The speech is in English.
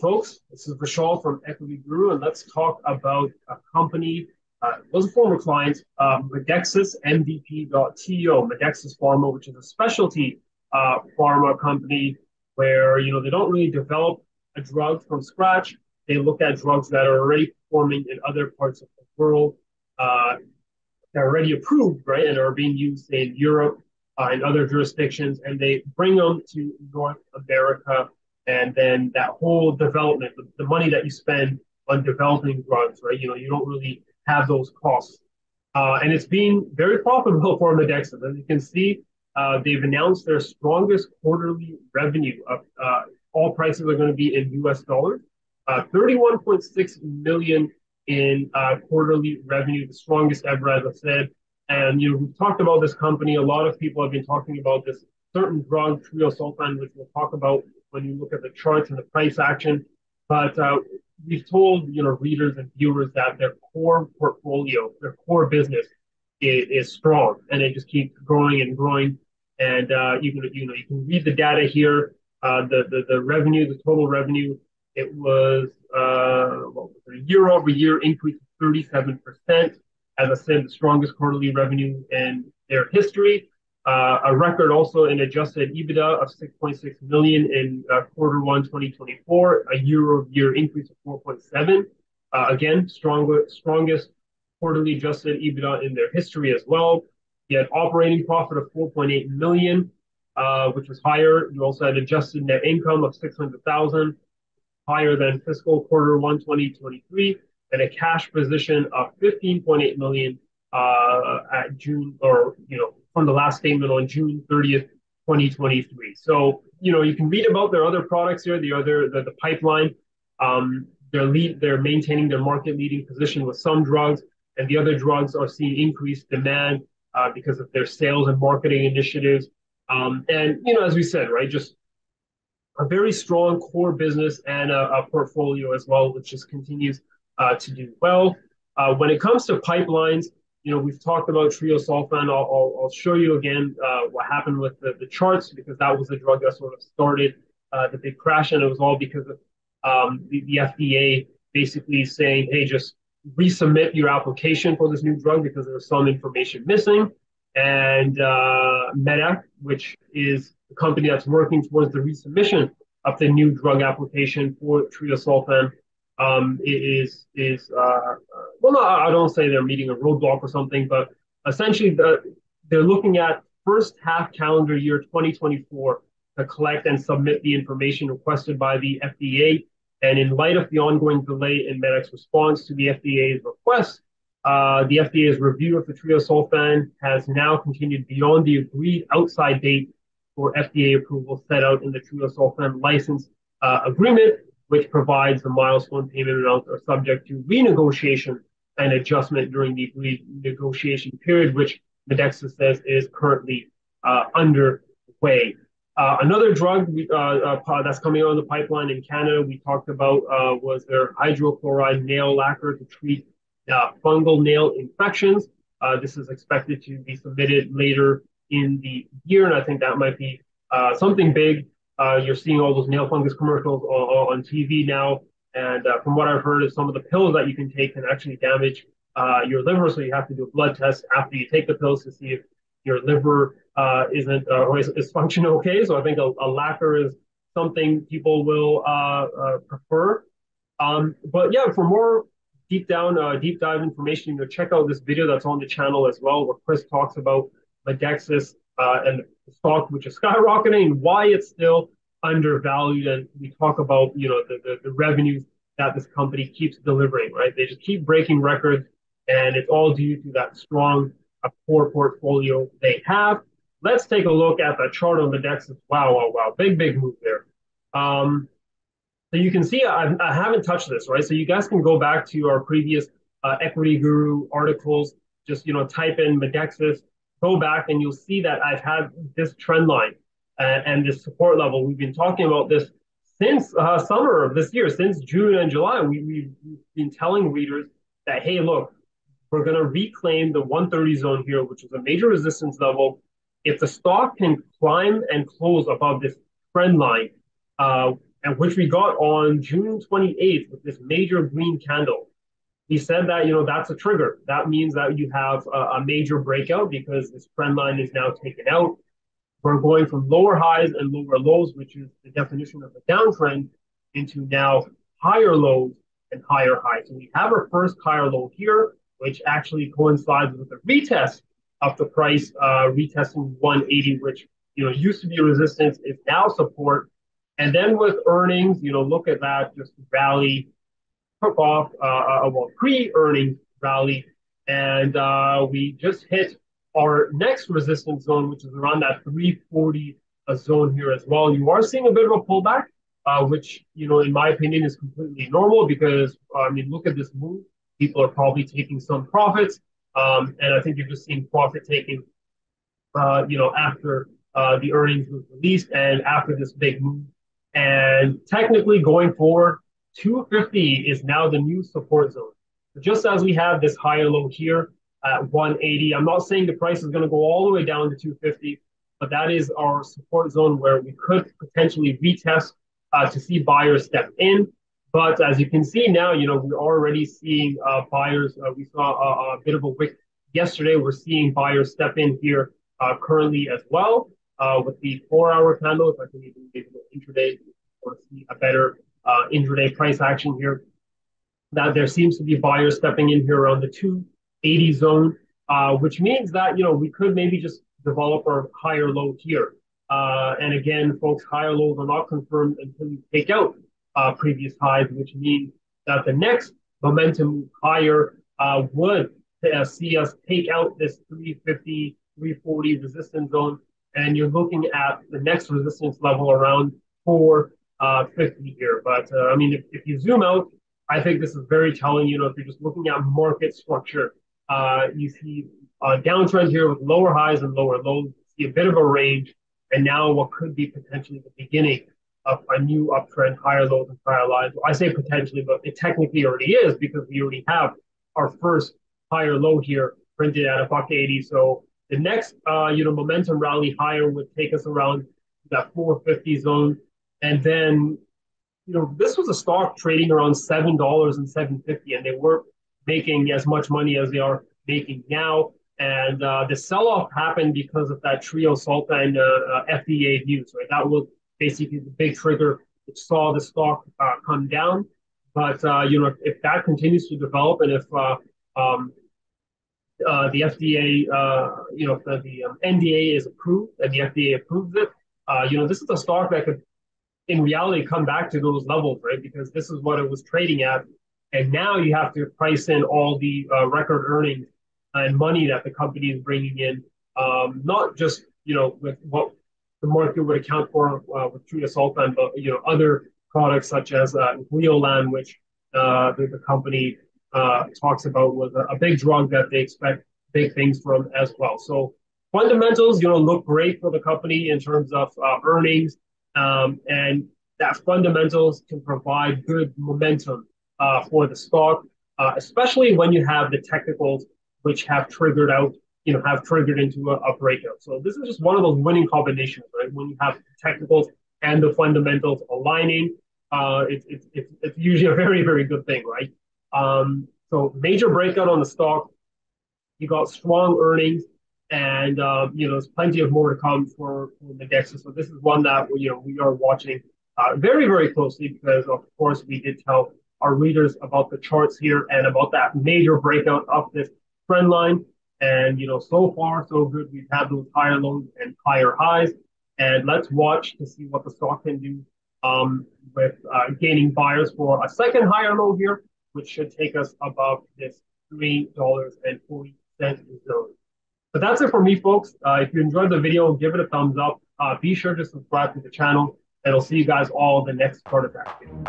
folks. This is Vishal from Equity Guru, and let's talk about a company. Uh, was a former client, um, Medexus MDP.to, Medexus Pharma, which is a specialty uh, pharma company where you know they don't really develop a drug from scratch. They look at drugs that are already performing in other parts of the world, uh, that are already approved, right, and are being used in Europe uh, and other jurisdictions, and they bring them to North America and then that whole development, the, money that you spend on developing drugs, right? You know, you don't really have those costs. Uh, and it's been very profitable for Medexus. As you can see, uh, they've announced their strongest quarterly revenue. Of, uh, all prices are going to be in U.S. dollars. Uh, 31.6 million in uh, quarterly revenue, the strongest ever, as I said. And you know, we've talked about this company. A lot of people have been talking about this certain drug, treosulfan, which we'll talk about when you look at the charts and the price action. But uh, we've told you know readers and viewers that their core portfolio, their core business, is, is strong, and it just keeps growing and growing. And uh, you can you know you can read the data here. Uh, the, the the revenue, the total revenue, it was uh, well, year over year increase of 37 percent. As I said, the strongest quarterly revenue in their history. Uh, a record also in adjusted EBITDA of 6.6 million in uh, quarter one 2024, a year-over-year increase of 4.7. Uh, again, strongest quarterly adjusted EBITDA in their history as well. You had operating profit of 4.8 million, which was higher. You also had adjusted net income of 600,000, higher than fiscal quarter one 2023, and a cash position of 15.8 million at June or, you know, the last statement on June 30th, 2023. So, you know, you can read about their other products here, the other, the, the pipeline. Um, they're lead, they're maintaining their market leading position with some drugs, and the other drugs are seeing increased demand uh, because of their sales and marketing initiatives. Um, and, you know, as we said, right, just a very strong core business and a, a portfolio as well, which just continues uh, to do well. Uh, when it comes to pipelines, you know, we've talked about treosulfan. I'll, I'll, I'll show you again uh, what happened with the, the charts because that was the drug that sort of started uh, the big crash, and it was all because of um, the, the FDA basically saying, hey, just resubmit your application for this new drug because there's some information missing. And uh, medac, which is the company that's working towards the resubmission of the new drug application for treosulfan, um, is is uh, well, no, I don't say they're meeting a roadblock or something, but essentially the, they're looking at first half calendar year 2024 to collect and submit the information requested by the FDA. And in light of the ongoing delay in medac's response to the FDA's request, uh, the FDA's review of the treosulfan has now continued beyond the agreed outside date for FDA approval set out in the treosulfan license uh, agreement which provides the milestone payment amounts are subject to renegotiation and adjustment during the negotiation period, which Medexus says is currently uh, underway. Uh, another drug uh, uh that's coming out of the pipeline in Canada we talked about uh, was their hydrochloride nail lacquer to treat uh, fungal nail infections. this is expected to be submitted later in the year, and I think that might be something big uh, you're seeing all those nail fungus commercials on, on TV now. And uh, from what I've heard, is some of the pills that you can take can actually damage uh, your liver. So you have to do a blood test after you take the pills to see if your liver uh, isn't uh, or is, is functioning okay. So I think a, a lacquer is something people will uh, prefer. Um, but yeah, for more deep down, deep dive information, you know, check out this video that's on the channel as well, where Chris talks about Medexus and the stock, which is skyrocketing, why it's still undervalued. And we talk about, you know, the, the, the revenues that this company keeps delivering, right? They just keep breaking records, and it's all due to that strong uh, core portfolio they have. Let's take a look at the chart on the DEX. Wow, wow, wow. Big, big move there. Um, so you can see I, I, haven't touched this, right? So you guys can go back to our previous uh, Equity Guru articles. Just, you know, type in Medexus go back and you'll see that I've had this trend line uh, and this support level. We've been talking about this since uh, summer of this year, since June and July. We, we've been telling readers that, hey, look, we're going to reclaim the 130 zone here, which is a major resistance level. If the stock can climb and close above this trend line, uh, and which we got on June 28th with this major green candle. He said that, you know, that's a trigger. That means that you have a, a major breakout because this trend line is now taken out. We're going from lower highs and lower lows, which is the definition of a downtrend, into now higher lows and higher highs. So we have our first higher low here, which actually coincides with the retest of the price, uh, retesting 180, which you know used to be resistance, is now support. And then with earnings, you know, look at that, just rally took off, uh, uh, well, pre-earnings rally, and uh, we just hit our next resistance zone, which is around that 340 zone here as well. You are seeing a bit of a pullback, uh, which you know, in my opinion, is completely normal because I mean, look at this move. People are probably taking some profits, um, and I think you're just seeing profit taking, uh, you know, after uh, the earnings was released and after this big move. And technically, going forward, 250 is now the new support zone. Just as we have this higher low here at 180, I'm not saying the price is going to go all the way down to 250, but that is our support zone where we could potentially retest uh, to see buyers step in. But as you can see now, you know, we're already seeing uh, buyers. Uh, we saw a, a, bit of a wick yesterday. We're seeing buyers step in here uh, currently as well uh, with the four-hour candle. If I can even maybe go intraday or see a better uh, intraday price action here, that there seems to be buyers stepping in here around the 280 zone, uh, which means that you know we could maybe just develop our higher low here. Uh, and again, folks, higher lows are not confirmed until you take out uh, previous highs, which means that the next momentum higher uh, would uh, see us take out this 350, 340 resistance zone. And you're looking at the next resistance level around 450 here. But uh, I mean, if, if you zoom out, I think this is very telling. You know, if you're just looking at market structure, uh, you see a downtrend here with lower highs and lower lows. You see a bit of a range and now what could be potentially the beginning of a new uptrend, higher lows and higher highs. I say potentially, but it technically already is because we already have our first higher low here printed at a buck 80. So the next, uh, you know, momentum rally higher would take us around that 450 zone. And then, you know, this was a stock trading around $7 and 750 and they weren't making as much money as they are making now. And uh, the sell-off happened because of that treosulfan uh, uh, FDA news, right? That was basically the big trigger which saw the stock uh, come down. But uh, you know, if, if, that continues to develop, and if uh, um, the FDA, you know, the, the um, NDA is approved and the FDA approves it, you know, this is a stock that could, in reality, come back to those levels, right? Because this is what it was trading at, and now you have to price in all the record earnings and money that the company is bringing in, um, not just you know with what the market would account for uh, with treosulfan, but you know other products such as uh, Gleolan, which uh, the, the, company uh, talks about was a, a, big drug that they expect big things from as well. So fundamentals, you know, look great for the company in terms of uh, earnings, um, and that fundamentals can provide good momentum uh, for the stock, uh, especially when you have the technicals which have triggered out, you know, have triggered into a, a breakout. So this is just one of those winning combinations, right? When you have technicals and the fundamentals aligning, uh, it's, it's, it's, it's usually a very, very good thing, right? Um, so major breakout on the stock. You got strong earnings, and uh, you know there's plenty of more to come for, for Medexus. So this is one that you know we are watching uh, very, very closely because of course we did tell our readers about the charts here and about that major breakout of this trend line. And, you know, so far, so good. We've had those higher lows and higher highs. And let's watch to see what the stock can do um, with uh, gaining buyers for a second higher low here, which should take us above this $3.40 zone. But that's it for me, folks. Uh, if you enjoyed the video, give it a thumbs up. Uh, be sure to subscribe to the channel, and I'll see you guys all in the next quarterback game.